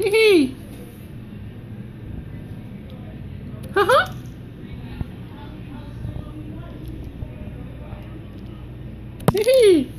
Hee hee. Huh huh. Hee hee.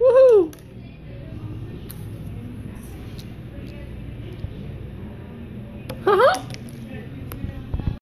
Woohoo. Huh huh.